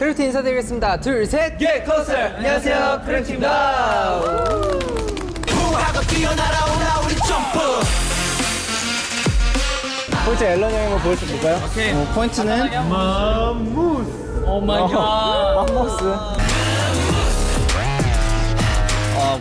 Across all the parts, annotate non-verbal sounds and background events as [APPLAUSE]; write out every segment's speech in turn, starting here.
크래프트 인사드리겠습니다. 둘, 셋. 예, 커슬. 안녕하세요, 크래프트입니다. 후하고 뛰어날아오나 우리 점프 포인트 앨런 형이 한번 보여줄까요? 오케이. 어, 포인트는 오 마이 갓. 맘모스.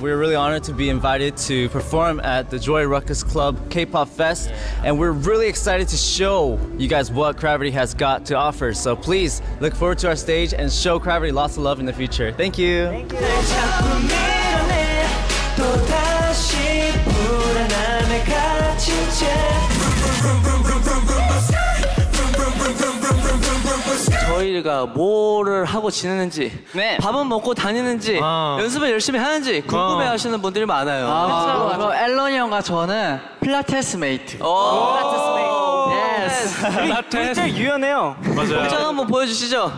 We're really honored to be invited to perform at the Joy Ruckus Club K-pop Fest, and we're really excited to show you guys what CRAVITY has got to offer. So please look forward to our stage and show CRAVITY lots of love in the future. Thank you. 자꾸 저희가 뭐를 하고 지내는지, 네. 밥은 먹고 다니는지, 연습을 열심히 하는지 궁금해하시는 분들이 많아요. 아, 그리고 앨런 형과 저는 필라테스 메이트. 오, 예스. 필라테스. [LAUGHS] 유연해요. 동작 한번 보여주시죠.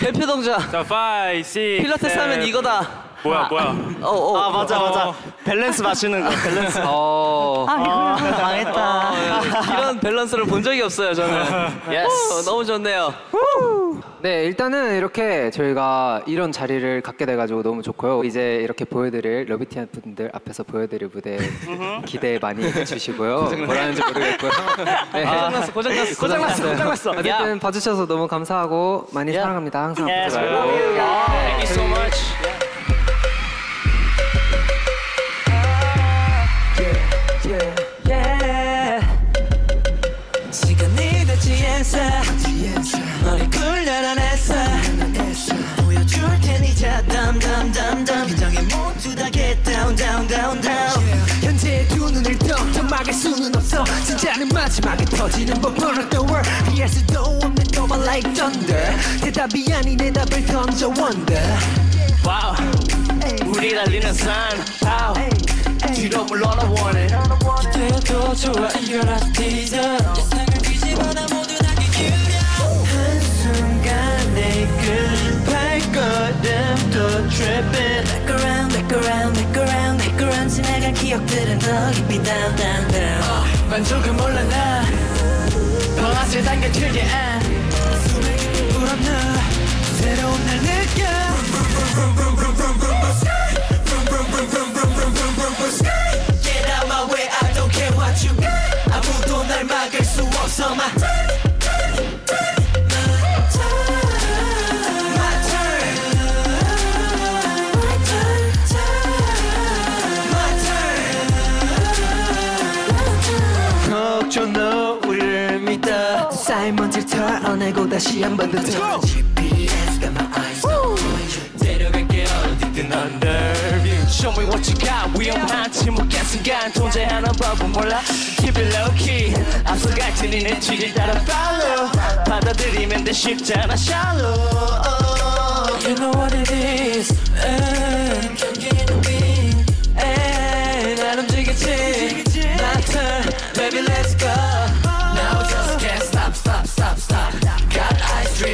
대표 동작. 자, 5, 6, 필라테스 하면 이거다. 뭐야, 뭐야. 어, 어. 아 맞아 맞아. 밸런스 맞추는 거. 밸런스. 어. 아, 이거 망했다. 이런 밸런스를 본 적이 없어요, 저는. [LAUGHS] 예스. 너무 좋네요. 네, 일단은 이렇게 저희가 이런 자리를 갖게 돼가지고 너무 좋고요. 이제 이렇게 보여드릴 러비티안 분들 앞에서 보여드릴 무대 기대 많이 해주시고요. 뭐라는지 모르겠고요. 네. 고장났어, 고장났어. 고장났어, 고장났어. 어쨌든 봐주셔서 너무 감사하고 많이 사랑합니다. 항상 앞으로. Thank you so much. 진짜는 마지막에 터지는 법 Burn the world 피할 수도 없는 너만 like thunder 대답이 아닌 내 답을 던져 wonder 와우. 우리 달리는 산. 와우. 뒤로 물러나 원해. 기대도 좋아 이겨라 뒤져 세상을 뒤집어나 모두 다 기울여 한순간에 그 발걸음도 tripping Back around back around back around back around 지나간 기억들은 더 깊이 down down down 만족은 몰라 나 방아쇠 당겨 틀게 안 숨을 깊이 불어넣어 새로운 날 느껴 Get out my way, I don't care what you 아무도 날 막을 수 없어 my My 믿어 쌓인 먼지를 털어내고 다시 한 번 더 turn GPS가 my eyes on you 데려갈게 어디든 under view Show me what you got. 위험한 침묵의 순간 존재하는 법은 몰라. Keep it low key. 앞서갈 테니 내 뒤를 따라 follow. 받아들이면 돼 쉽잖아 shallow. You know what it is 음,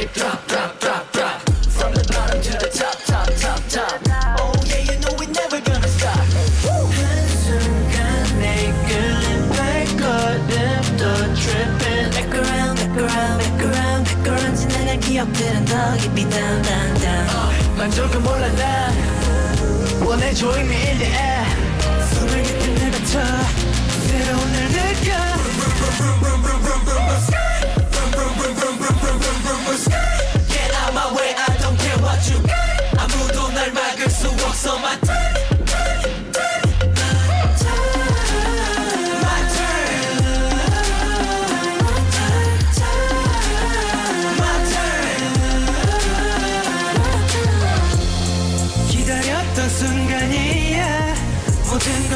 eyes drip, drop, drop, drop, drop From the bottom to the top, top, top, top Oh yeah, you know we never gonna stop 한순간에 끌린 발걸음도 tripping Back around, back around, back around, back around 지나간 기억들은 더 깊이 down, down, down 만족은 몰라 나 원해 join me in the air 숨을 깊이 내뱉어 새로운 날 느껴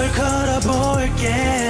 널 걸어볼게.